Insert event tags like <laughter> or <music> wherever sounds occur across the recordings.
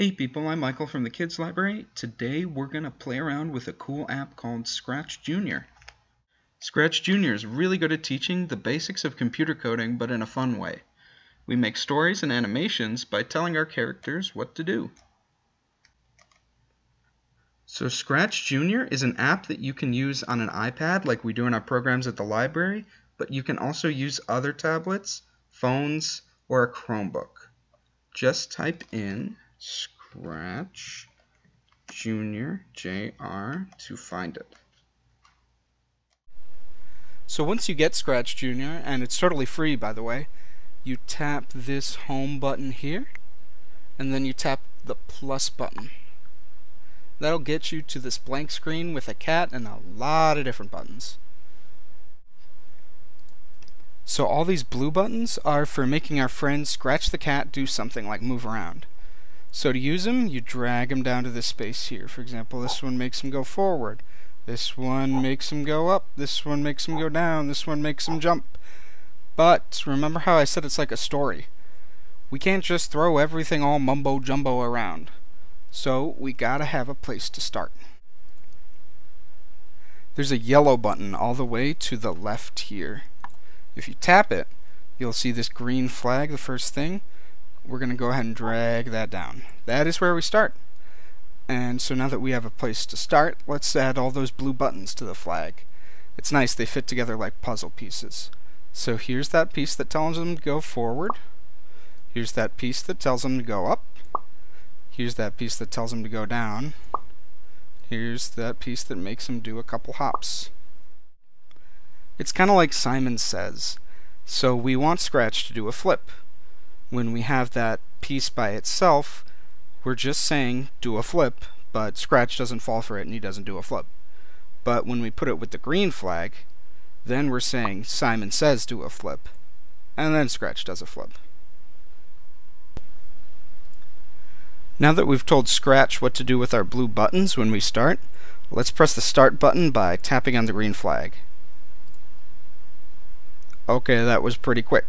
Hey people, I'm Michael from the Kids Library. Today we're going to play around with a cool app called Scratch Junior. Scratch Junior is really good at teaching the basics of computer coding but in a fun way. We make stories and animations by telling our characters what to do. So Scratch Junior is an app that you can use on an iPad like we do in our programs at the library, but you can also use other tablets, phones, or a Chromebook. Just type in Scratch Scratch junior JR to find it. So once you get Scratch Junior, and it's totally free by the way, you tap this home button here, and then you tap the plus button. That'll get you to this blank screen with a cat and a lot of different buttons. So all these blue buttons are for making our friend Scratch the Cat do something like move around. So to use them, you drag them down to this space here. For example, this one makes them go forward. This one makes them go up. This one makes them go down. This one makes them jump. But remember how I said it's like a story. We can't just throw everything all mumbo jumbo around. So we gotta have a place to start. There's a yellow button all the way to the left here. If you tap it, you'll see this green flag, the first thing we're going to go ahead and drag that down. That is where we start. And so now that we have a place to start, let's add all those blue buttons to the flag. It's nice, they fit together like puzzle pieces. So here's that piece that tells them to go forward. Here's that piece that tells them to go up. Here's that piece that tells them to go down. Here's that piece that makes them do a couple hops. It's kind of like Simon Says. So we want Scratch to do a flip when we have that piece by itself, we're just saying do a flip, but Scratch doesn't fall for it and he doesn't do a flip. But when we put it with the green flag, then we're saying Simon says do a flip, and then Scratch does a flip. Now that we've told Scratch what to do with our blue buttons when we start, let's press the start button by tapping on the green flag. Okay, that was pretty quick.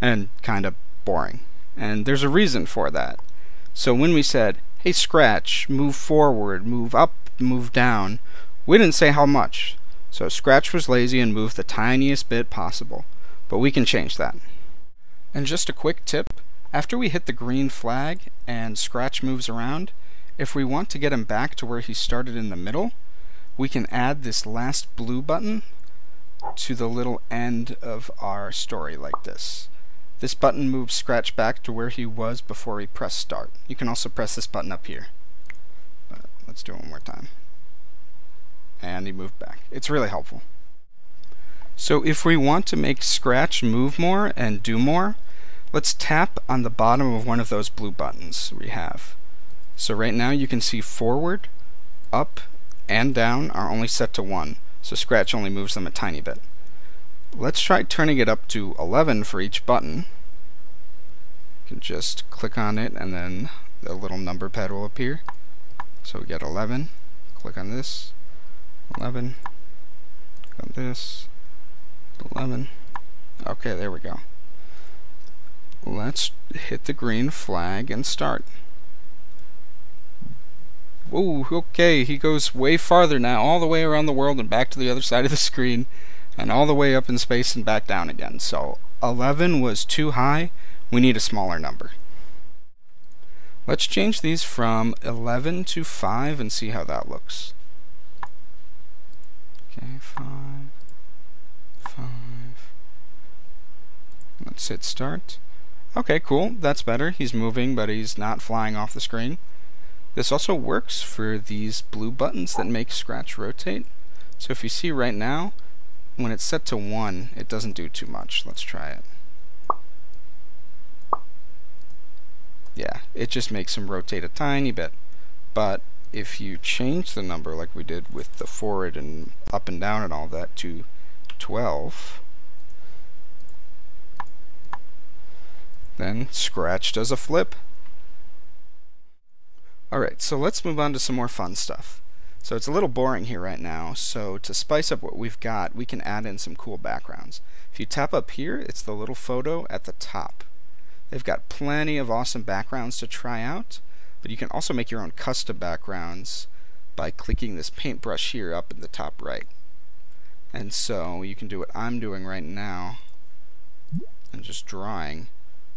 And kind of boring. And there's a reason for that. So when we said, hey Scratch, move forward, move up, move down, we didn't say how much. So Scratch was lazy and moved the tiniest bit possible. But we can change that. And just a quick tip, after we hit the green flag and Scratch moves around, if we want to get him back to where he started in the middle, we can add this last blue button to the little end of our story like this. This button moves Scratch back to where he was before he pressed start. You can also press this button up here. But let's do it one more time. And he moved back. It's really helpful. So if we want to make Scratch move more and do more, let's tap on the bottom of one of those blue buttons we have. So right now you can see forward, up, and down are only set to 1, so Scratch only moves them a tiny bit. Let's try turning it up to 11 for each button. You can just click on it and then the little number pad will appear. So we get 11. Click on this. 11. Click on this. 11. Okay, there we go. Let's hit the green flag and start. Whoa, okay, he goes way farther now, all the way around the world and back to the other side of the screen and all the way up in space and back down again. So 11 was too high. We need a smaller number. Let's change these from 11 to 5 and see how that looks. Okay, 5, 5. Let's hit start. Okay, cool. That's better. He's moving, but he's not flying off the screen. This also works for these blue buttons that make Scratch rotate. So if you see right now, when it's set to 1, it doesn't do too much. Let's try it. Yeah, it just makes him rotate a tiny bit. But if you change the number like we did with the forward and up and down and all that to 12, then Scratch does a flip. Alright, so let's move on to some more fun stuff. So it's a little boring here right now, so to spice up what we've got, we can add in some cool backgrounds. If you tap up here, it's the little photo at the top. They've got plenty of awesome backgrounds to try out, But you can also make your own custom backgrounds by clicking this paintbrush here up in the top right. And so you can do what I'm doing right now and just drawing.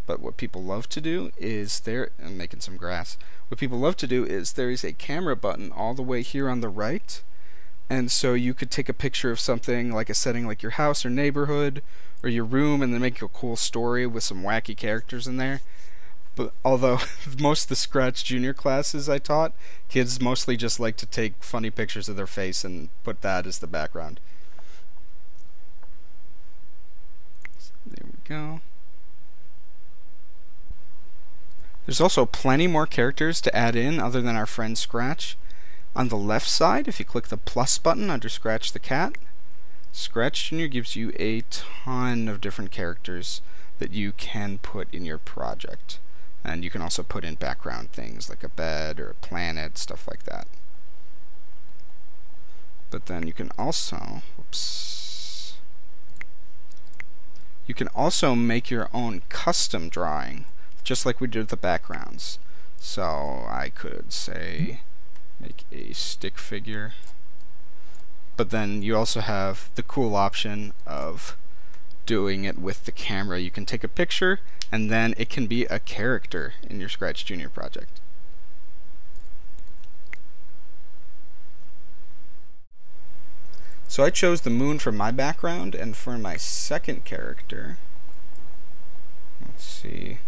But what people love to do is there, I'm making some grass. What people love to do is there is a camera button all the way here on the right. And so you could take a picture of something like a setting like your house or neighborhood or your room and then make a cool story with some wacky characters in there. But although <laughs> most of the Scratch Junior classes I taught, kids mostly just like to take funny pictures of their face and put that as the background. There we go. There's also plenty more characters to add in other than our friend Scratch. On the left side, if you click the plus button under Scratch the Cat, Scratch Junior gives you a ton of different characters that you can put in your project. And you can also put in background things like a bed or a planet, stuff like that. But then you can also, whoops, you can also make your own custom drawing, just like we did with the backgrounds. So I could say, make a stick figure. But then you also have the cool option of doing it with the camera. You can take a picture and then it can be a character in your Scratch Junior project. So I chose the moon for my background and for my second character, let's see,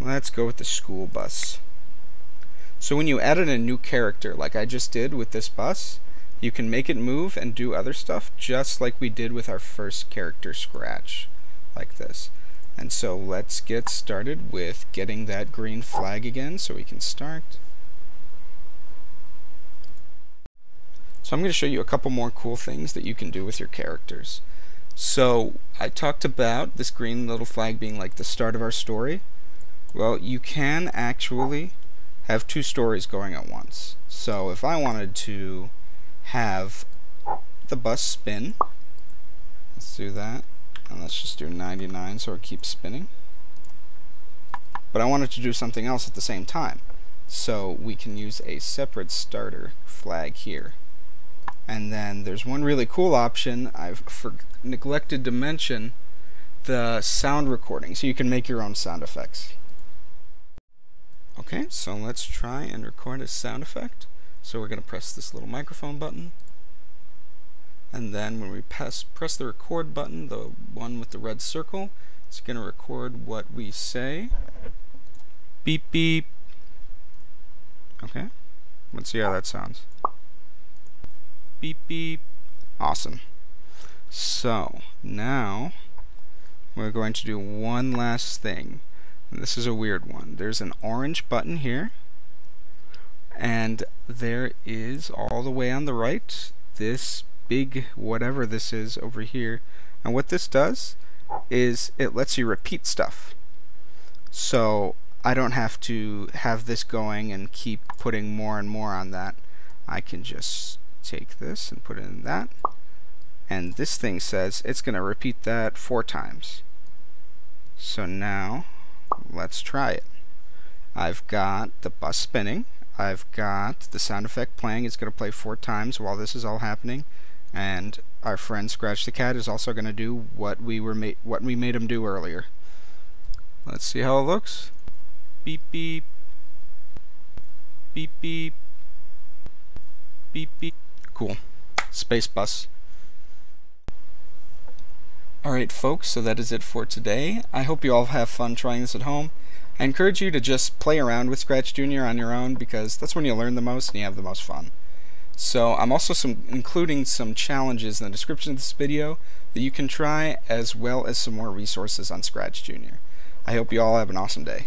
let's go with the school bus. So when you added a new character, like I just did with this bus, you can make it move and do other stuff just like we did with our first character Scratch, like this. And so let's get started with getting that green flag again so we can start. So I'm going to show you a couple more cool things that you can do with your characters. So I talked about this green little flag being like the start of our story. Well, you can actually have two stories going at once. So if I wanted to have the bus spin, let's do that, and let's just do 99 so it keeps spinning. But I wanted to do something else at the same time. So we can use a separate starter flag here. And then there's one really cool option I've neglected to mention, the sound recording, so you can make your own sound effects. Okay, so let's try and record a sound effect. So we're going to press this little microphone button. And then when we press, press the record button, the one with the red circle, it's going to record what we say. Beep beep. Okay, let's see how that sounds. Beep beep. Awesome. So, now we're going to do one last thing. This is a weird one. There's an orange button here, and there is all the way on the right this big whatever this is over here. And what this does is it lets you repeat stuff. So I don't have to have this going and keep putting more and more on that. I can just take this and put it in that. And this thing says it's going to repeat that four times. So now let's try it. I've got the bus spinning. I've got the sound effect playing. It's going to play four times while this is all happening. And our friend Scratch the Cat is also going to do what we were what we made him do earlier. Let's see how it looks. Beep beep. Beep beep. Beep beep. Cool. Space bus. Alright folks, so that is it for today. I hope you all have fun trying this at home. I encourage you to just play around with Scratch Junior on your own because that's when you learn the most and you have the most fun. So I'm also some, including some challenges in the description of this video that you can try as well as some more resources on Scratch Junior. I hope you all have an awesome day.